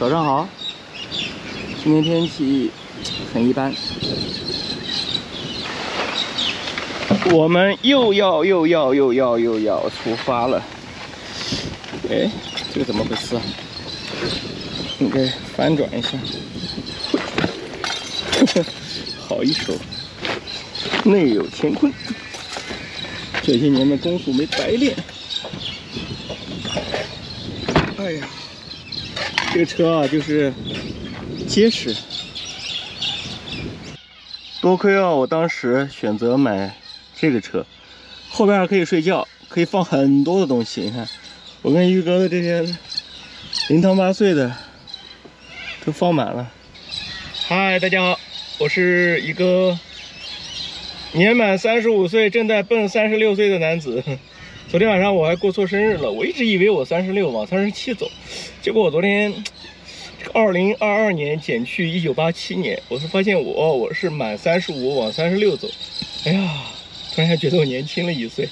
早上好。今天天气很一般。我们又要又要又要又要出发了。哎，这个怎么回事啊？应该翻转一下。好一手，内有乾坤。这些年的功夫没白练。哎呀，这个车啊，就是结实。多亏啊，我当时选择买这个车，后边还可以睡觉，可以放很多的东西。你看，我跟玉哥的这些零汤八碎的都放满了。嗨，大家好，我是一个年满三十五岁、正在奔三十六岁的男子。昨天晚上我还过错生日了，我一直以为我三十六往三十七走，结果我昨天这个二零二二年减去一九八七年，我才发现我我是满三十五往三十六走。哎呀，突然间觉得我年轻了一岁，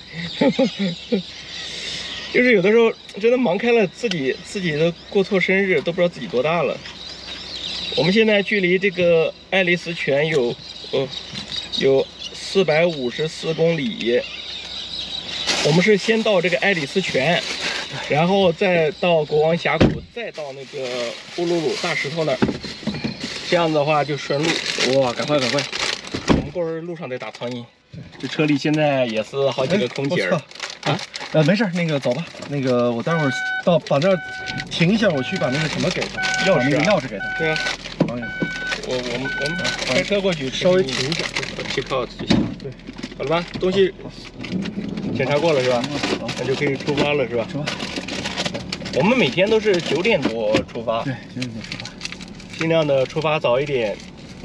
就是有的时候真的忙开了，自己自己的过错生日都不知道自己多大了。我们现在距离这个爱丽丝泉有呃有四百五十四公里。我们是先到这个爱丽丝泉，然后再到国王峡谷，再到那个乌鲁鲁大石头那儿。这样子的话就顺路。哇，赶快赶快！我们过会儿路上得打苍蝇。这车里现在也是好几个空姐儿。啊，呃，没事儿，那个走吧。那个我待会儿到把这儿停一下，我去把那个什么给他，钥匙那个钥匙给他。对啊，导演，我我们我们开车过去，稍微停一下。check out 就行。对，好了吧？东西检查过了是吧？好，那就可以出发了是吧？出发。我们每天都是九点多出发，对，九点多出发。尽量的出发早一点，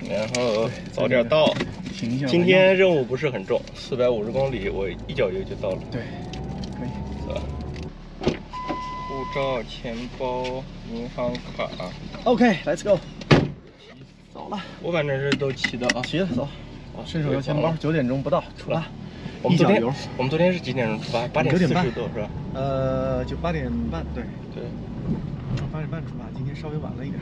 然后早点到。停一下。今天任务不是很重，四百五十公里，我一脚油就到了。对，可以。走吧？护照、钱包、银行卡，OK，Let's go。走了，我反正是都齐的啊。齐了，走。顺手要钱，包九点钟不到出发。我们昨天我们昨天是几点钟出发？八点9四十多是吧？呃，就八点半，对，对。八点半出发。今天稍微晚了一点。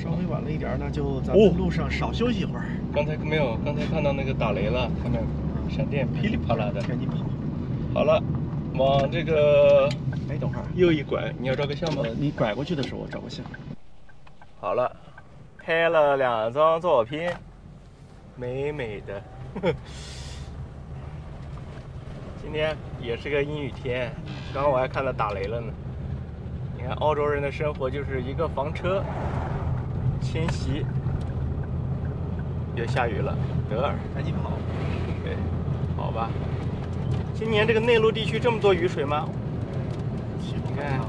稍微晚了一点，那就咱哦们路上少休息一会儿。刚才没有，刚才看到那个打雷了，看到闪电噼里啪啦的。天津跑。好了，往这个哎，等会儿，右一拐，你要照个相吗呃，？你拐过去的时候我照个相。好了，拍了两张照片，美美的。今天也是个阴雨天，刚刚我还看到打雷了呢。你看，澳洲人的生活就是一个房车迁徙，又下雨了，得儿，赶紧跑。对，好吧。今年这个内陆地区这么多雨水吗？你看，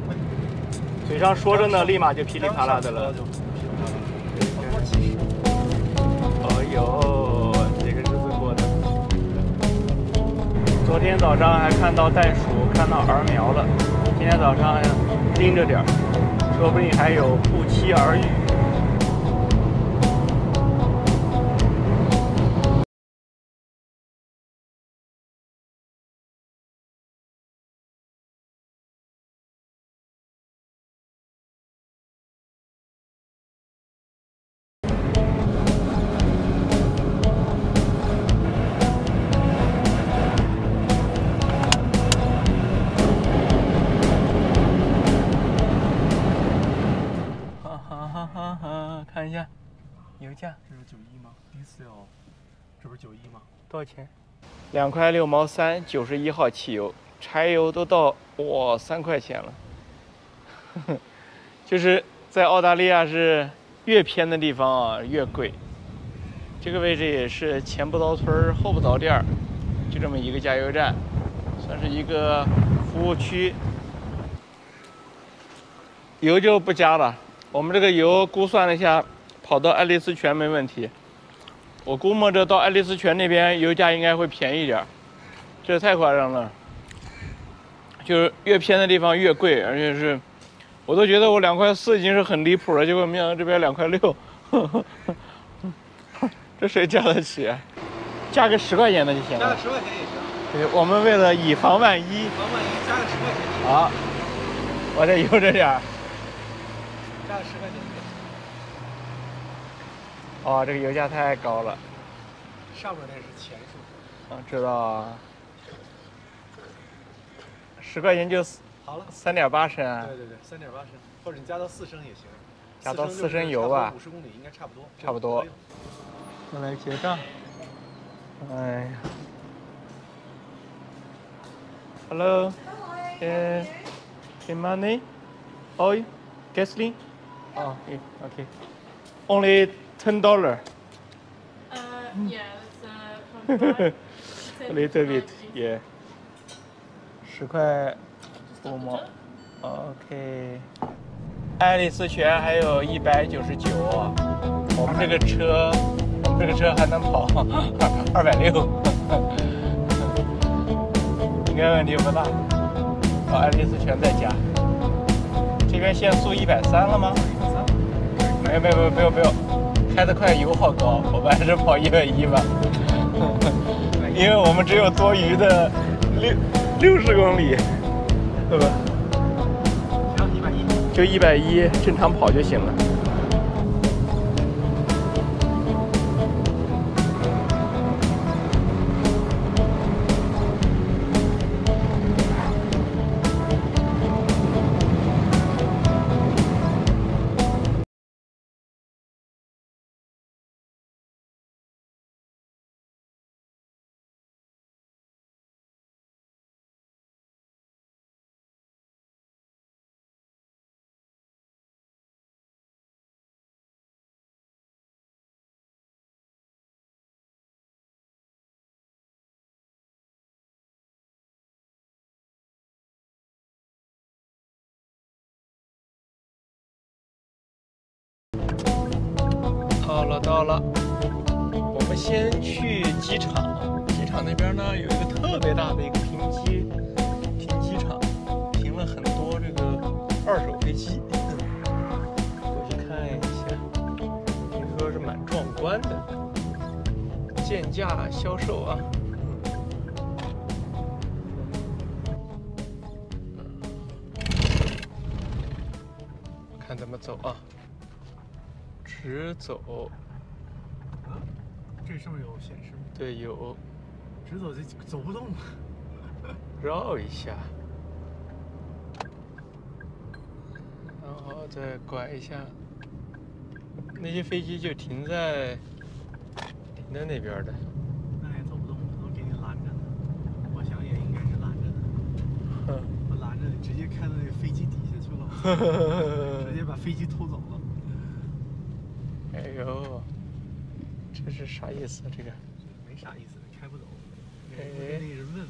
嘴上说着呢，立马就噼里啪啦的了。哎呦，昨天早上还看到袋鼠，看到儿苗了。今天早上盯着点儿，说不定还有不期而遇。这是九一吗？diesel，这不是九一吗？多少钱？两块六毛三，九十一号汽油，柴油都到哇三块钱了。就是在澳大利亚是越偏的地方啊越贵。这个位置也是前不着村后不着店儿，就这么一个加油站，算是一个服务区。油就不加了，我们这个油估算了一下，跑到爱丽丝泉没问题。我估摸着到爱丽丝泉那边油价应该会便宜点儿，这太夸张了。就是越偏的地方越贵，而且是，我都觉得我两块四已经是很离谱了，结果没想到这边两块六，这谁加得起啊？加个十块钱的就行了。加个十块钱也行，对，我们为了以防万一，防万一加个十块钱。好，我再悠着点儿。加个十块钱。哦，这个油价太高了。上面那是钱数。啊，知道啊。十块钱就好了，三点八升。对对对，三点八升，或者你加到四升也行。加到四升油吧。五十公里应该差不多。差不多。我来结账。哎呀。Hello. Uh, money, oil, gasoline. Oh, yeah, okay. Only ten dollar. Uh, yeah, it's uh, from five. A little bit, yeah. 十块五毛。OK。爱丽丝泉还有一百九十九。我们这个车，我们这个车还能跑 二百六，应该问题不大。哦，爱丽丝泉在加。这边限速一百三了吗？没有没有没有没有没有，开得快油耗高，我们还是跑一百一吧。因为我们只有多余的六六十公里，对吧？行，一百一。就一百一，正常跑就行了。了，到了。我们先去机场，机场那边呢有一个特别大的一个停机停机场，停了很多这个二手飞机。过去看一下，听说是蛮壮观的，贱价销售啊。看怎么走啊？直走。啊，这上面有显示吗？对，有。直走就走不动了。绕一下，然后再拐一下。那些飞机就停在停在那边的。那也走不动，可能给你拦着呢。我想也应该是拦着的。我 拦着你，直接开到那个飞机底下去了，直接把飞机偷走了。哎呦，这是啥意思？这个没啥意思，开不走。哎那人问问，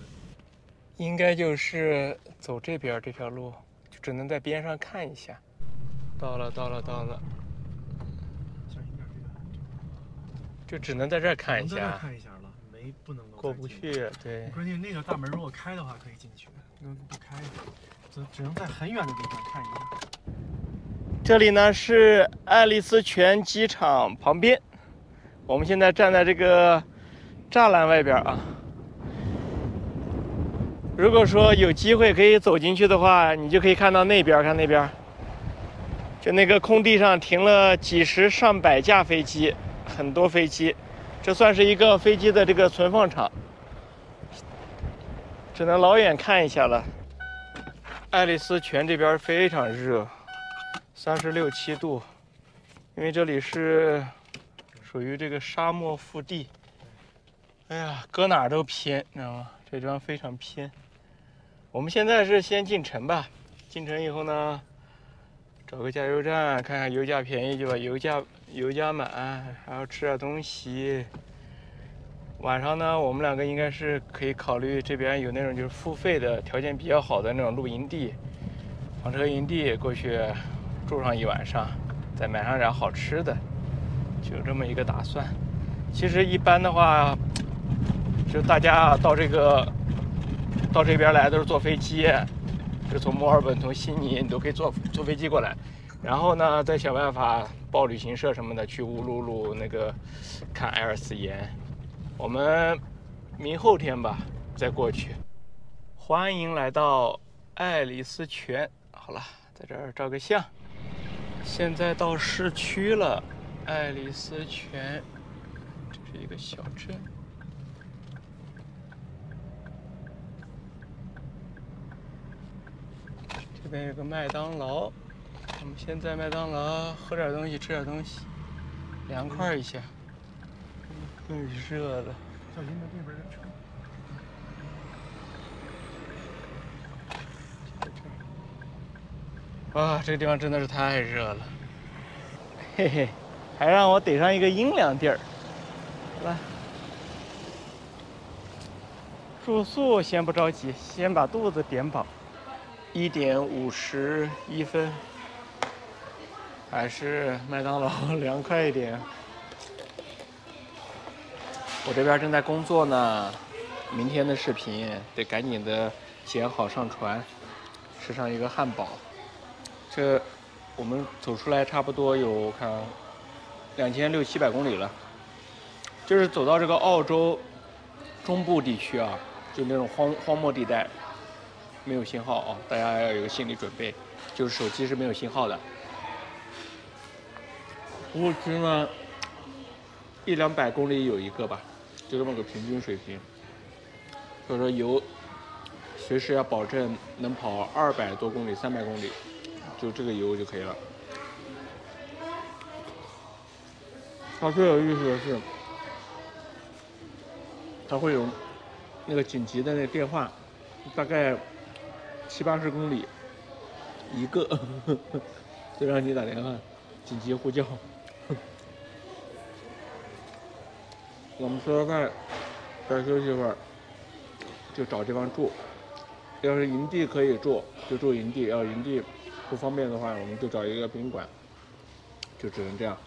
应该就是走这边这条路，就只能在边上看一下。到了，到了，到了。就只能在这儿看一下，看一下了，没不能过不。去。对，关键那个大门如果开的话可以进去，那不开，只只能在很远的地方看一下。这里呢是爱丽丝泉机场旁边，我们现在站在这个栅栏外边啊。如果说有机会可以走进去的话，你就可以看到那边，看那边，就那个空地上停了几十上百架飞机，很多飞机，这算是一个飞机的这个存放场，只能老远看一下了。爱丽丝泉这边非常热。三十六七度，因为这里是属于这个沙漠腹地。哎呀，搁哪儿都偏，你知道吗？这地方非常偏。我们现在是先进城吧，进城以后呢，找个加油站看看油价便宜就把油价油加满，还要吃点东西。晚上呢，我们两个应该是可以考虑这边有那种就是付费的条件比较好的那种露营地、房车营地过去。住上一晚上，再买上点好吃的，就这么一个打算。其实一般的话，就大家到这个到这边来都是坐飞机，就从墨尔本、从悉尼，你都可以坐坐飞机过来。然后呢，再想办法报旅行社什么的去乌鲁鲁那个看艾尔斯岩。我们明后天吧再过去。欢迎来到爱丽丝泉。好了，在这儿照个相。现在到市区了，爱丽丝泉，这是一个小镇。这边有个麦当劳，我们先在麦当劳喝点东西，吃点东西，凉快一下。更热了，小心那对面的车。啊，这个地方真的是太热了，嘿嘿，还让我逮上一个阴凉地儿。来，住宿先不着急，先把肚子点饱。一点五十一分，还是麦当劳 凉快一点。我这边正在工作呢，明天的视频得赶紧的剪好上传，吃上一个汉堡。这我们走出来差不多有看两千六七百公里了，就是走到这个澳洲中部地区啊，就那种荒荒漠地带，没有信号啊，大家要有个心理准备，就是手机是没有信号的。服务区呢，一两百公里有一个吧，就这么个平均水平。所以说油随时要保证能跑二百多公里、三百公里。就这个油就可以了。它最有意思的是，它会有那个紧急的那电话，大概七八十公里一个，就让你打电话紧急呼叫。我们吃完饭再休息一会儿，就找地方住。要是营地可以住，就住营地；要营地。不方便的话，我们就找一个宾馆，就只能这样。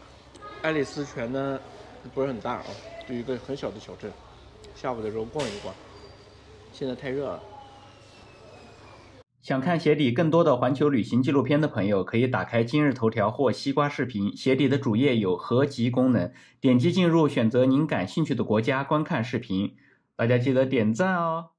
爱丽丝泉呢，不是很大啊，就一个很小的小镇。下午的时候逛一逛，现在太热了。想看鞋底更多的环球旅行纪录片的朋友，可以打开今日头条或西瓜视频，鞋底的主页有合集功能，点击进入，选择您感兴趣的国家观看视频。大家记得点赞哦。